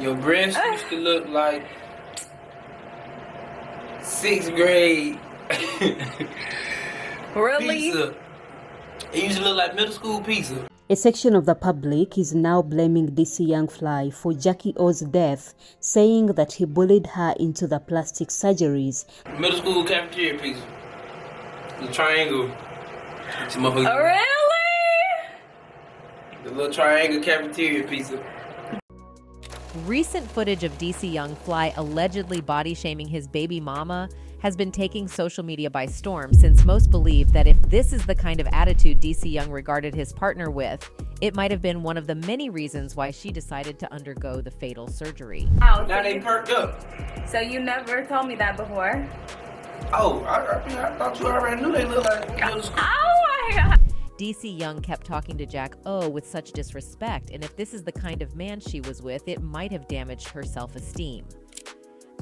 Your breast used to look like sixth grade. really? Pizza. It used to look like middle school pizza. A section of the public is now blaming DC Young Fly for Jackie O's death, saying that he bullied her into the plastic surgeries. Middle school cafeteria pizza. The triangle. Oh, really? The little triangle cafeteria pizza. Recent footage of DC Young Fly allegedly body shaming his baby mama has been taking social media by storm since most believe that if this is the kind of attitude DC Young regarded his partner with, it might have been one of the many reasons why she decided to undergo the fatal surgery. Oh, now they perked up. So you never told me that before? Oh, I, I, I thought you already knew they look like. Oh my god. DC Young kept talking to Jackie O with such disrespect, and if this is the kind of man she was with, it might have damaged her self esteem.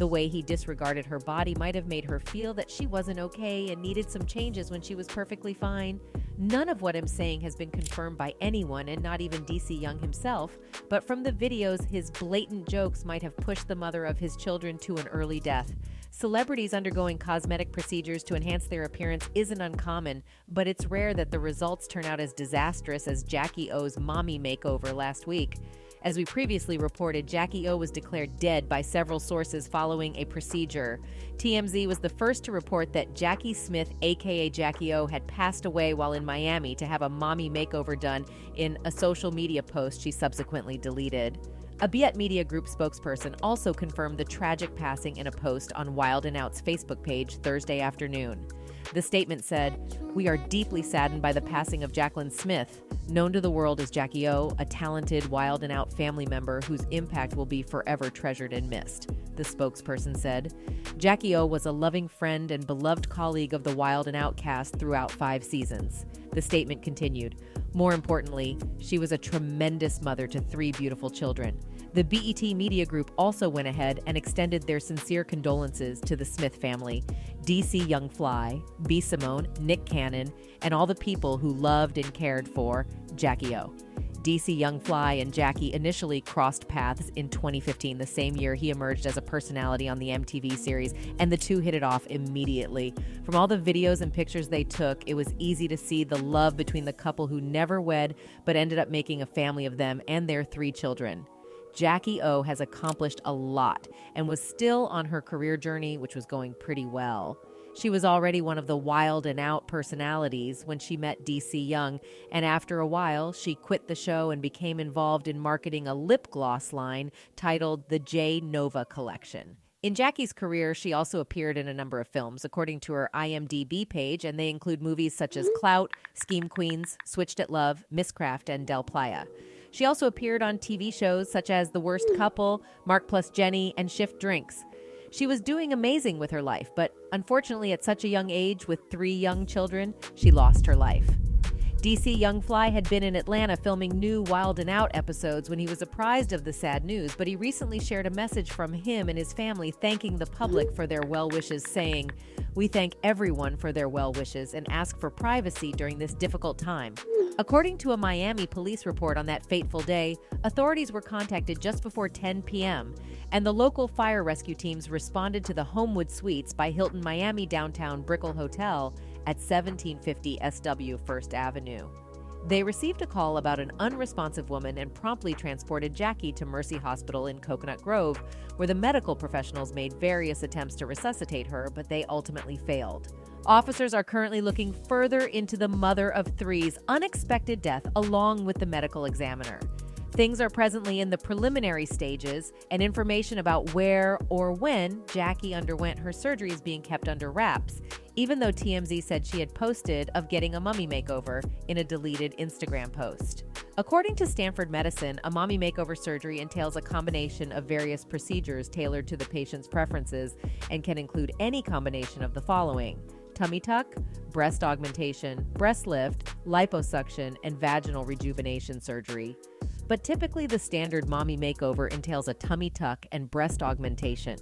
The way he disregarded her body might have made her feel that she wasn't okay and needed some changes when she was perfectly fine. None of what I'm saying has been confirmed by anyone, and not even DC Young himself, but from the videos, his blatant jokes might have pushed the mother of his children to an early death. Celebrities undergoing cosmetic procedures to enhance their appearance isn't uncommon, but it's rare that the results turn out as disastrous as Jackie O's mommy makeover last week. As we previously reported, Jackie O was declared dead by several sources following a procedure. TMZ was the first to report that Jackie Smith, aka Jackie O, had passed away while in Miami to have a mommy makeover done in a social media post she subsequently deleted. A BET Media Group spokesperson also confirmed the tragic passing in a post on Wild 'N Out's Facebook page Thursday afternoon. The statement said, We are deeply saddened by the passing of Jacqueline Smith, known to the world as Jackie O, a talented Wild 'N Out family member whose impact will be forever treasured and missed. The spokesperson said, Jackie O was a loving friend and beloved colleague of the Wild 'N Out cast throughout five seasons. The statement continued, More importantly, she was a tremendous mother to three beautiful children. The BET Media Group also went ahead and extended their sincere condolences to the Smith family, DC Young Fly, B. Simone, Nick Cannon, and all the people who loved and cared for Jackie O. DC Young Fly and Jackie initially crossed paths in 2015, the same year he emerged as a personality on the MTV series, and the two hit it off immediately. From all the videos and pictures they took, it was easy to see the love between the couple who never wed but ended up making a family of them and their three children. Jackie O has accomplished a lot and was still on her career journey, which was going pretty well. She was already one of the wild and out personalities when she met DC Young, and after a while, she quit the show and became involved in marketing a lip gloss line titled the J Nova Collection. In Jackie's career, she also appeared in a number of films, according to her IMDb page, and they include movies such as Clout, Scheme Queens, Switched at Love, Misscraft, and Del Playa. She also appeared on TV shows such as The Worst Couple, Mark plus Jenny, and Shift Drinks. She was doing amazing with her life, but unfortunately, at such a young age with three young children, she lost her life. DC Young Fly had been in Atlanta filming new Wild 'N Out episodes when he was apprised of the sad news, but he recently shared a message from him and his family thanking the public for their well wishes, saying, We thank everyone for their well wishes and ask for privacy during this difficult time. According to a Miami police report on that fateful day, authorities were contacted just before 10 p.m., and the local fire rescue teams responded to the Homewood Suites by Hilton Miami downtown Brickell Hotel at 1750 SW First Avenue. They received a call about an unresponsive woman and promptly transported Jackie to Mercy Hospital in Coconut Grove, where the medical professionals made various attempts to resuscitate her, but they ultimately failed. Officers are currently looking further into the mother of three's unexpected death along with the medical examiner. Things are presently in the preliminary stages, and information about where or when Jackie underwent her surgery is being kept under wraps, even though TMZ said she had posted of getting a mummy makeover in a deleted Instagram post. According to Stanford Medicine, a mommy makeover surgery entails a combination of various procedures tailored to the patient's preferences and can include any combination of the following tummy tuck, breast augmentation, breast lift, liposuction, and vaginal rejuvenation surgery. But typically the standard mommy makeover entails a tummy tuck and breast augmentation.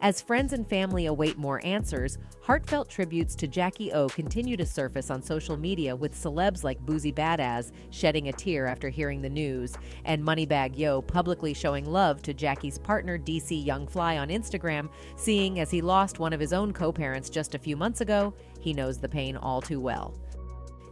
As friends and family await more answers, heartfelt tributes to Jackie O continue to surface on social media with celebs like Boosie Badazz shedding a tear after hearing the news, and Moneybagg Yo publicly showing love to Jackie's partner DC Young Fly on Instagram, seeing as he lost one of his own co-parents just a few months ago, he knows the pain all too well.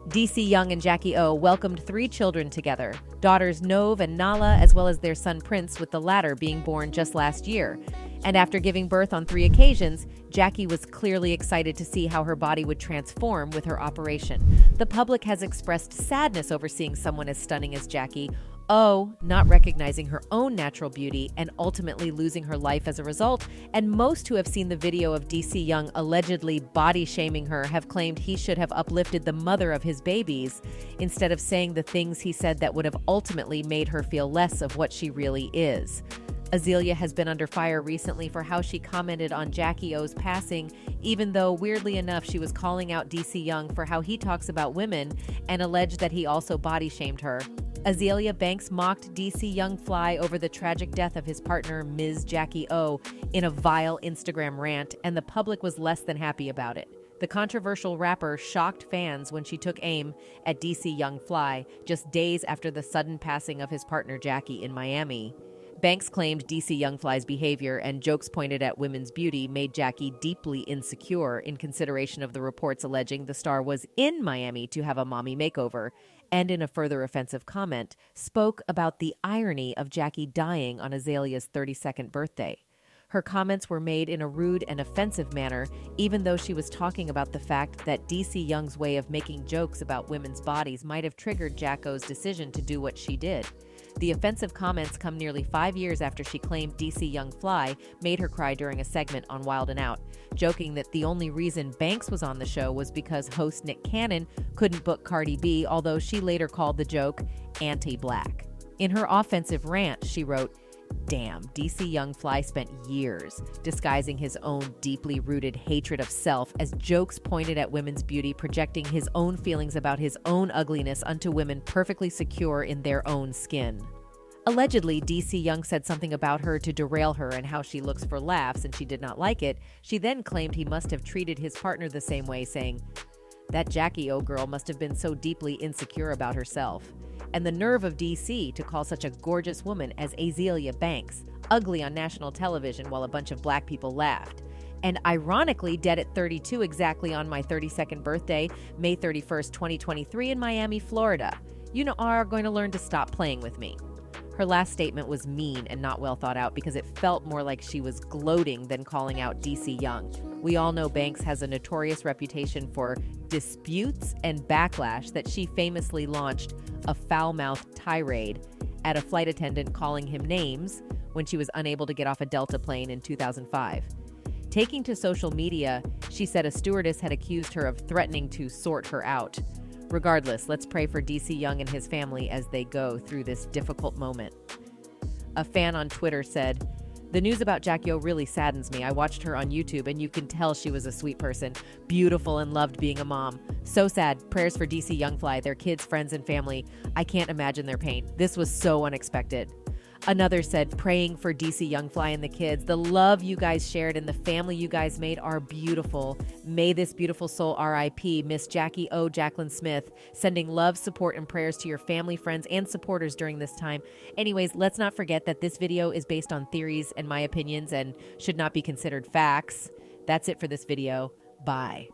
DC Young and Jackie O welcomed three children together daughters Nova and Nala, as well as their son Prince, with the latter being born just last year. And after giving birth on three occasions, Jackie was clearly excited to see how her body would transform with her operation. The public has expressed sadness over seeing someone as stunning as Jackie, O not recognizing her own natural beauty and ultimately losing her life as a result, and most who have seen the video of DC Young allegedly body shaming her have claimed he should have uplifted the mother of his babies instead of saying the things he said that would have ultimately made her feel less of what she really is. Azealia has been under fire recently for how she commented on Jackie O's passing, even though, weirdly enough, she was calling out DC Young for how he talks about women and alleged that he also body shamed her. Azealia Banks mocked DC Young Fly over the tragic death of his partner, Ms. Jackie O, in a vile Instagram rant, and the public was less than happy about it. The controversial rapper shocked fans when she took aim at DC Young Fly just days after the sudden passing of his partner Jackie in Miami. Banks claimed DC Young Fly's behavior and jokes pointed at women's beauty made Jackie deeply insecure in consideration of the reports alleging the star was in Miami to have a mommy makeover and in a further offensive comment, spoke about the irony of Jackie dying on Azealia's 32nd birthday. Her comments were made in a rude and offensive manner, even though she was talking about the fact that DC Young's way of making jokes about women's bodies might have triggered Jacko's decision to do what she did. The offensive comments come nearly five years after she claimed DC Young Fly made her cry during a segment on Wild 'N Out, joking that the only reason Banks was on the show was because host Nick Cannon couldn't book Cardi B, although she later called the joke anti black. In her offensive rant, she wrote, Damn, DC Young Fly spent years disguising his own deeply rooted hatred of self as jokes pointed at women's beauty, projecting his own feelings about his own ugliness unto women perfectly secure in their own skin. Allegedly, DC Young said something about her to derail her and how she looks for laughs, and she did not like it. She then claimed he must have treated his partner the same way, saying, That Jackie O girl must have been so deeply insecure about herself. And the nerve of DC to call such a gorgeous woman as Azealia Banks ugly on national television while a bunch of black people laughed. And ironically, dead at 32 exactly on my 32nd birthday, May 31st, 2023, in Miami, Florida. You know, are going to learn to stop playing with me. Her last statement was mean and not well thought out because it felt more like she was gloating than calling out DC Young. We all know Banks has a notorious reputation for disputes and backlash that she famously launched a foul mouthed tirade at a flight attendant calling him names when she was unable to get off a Delta plane in 2005. Taking to social media, she said a stewardess had accused her of threatening to sort her out. Regardless, let's pray for DC Young and his family as they go through this difficult moment. A fan on Twitter said, the news about Jackie O really saddens me. I watched her on YouTube and you can tell she was a sweet person, beautiful and loved being a mom. So sad. Prayers for DC Young Fly, their kids, friends, and family. I can't imagine their pain. This was so unexpected. Another said, praying for DC Young Fly and the kids. The love you guys shared and the family you guys made are beautiful. May this beautiful soul RIP, Miss Jackie O. Jacqueline Smith, sending love, support, and prayers to your family, friends, and supporters during this time. Anyways, let's not forget that this video is based on theories and my opinions and should not be considered facts. That's it for this video. Bye.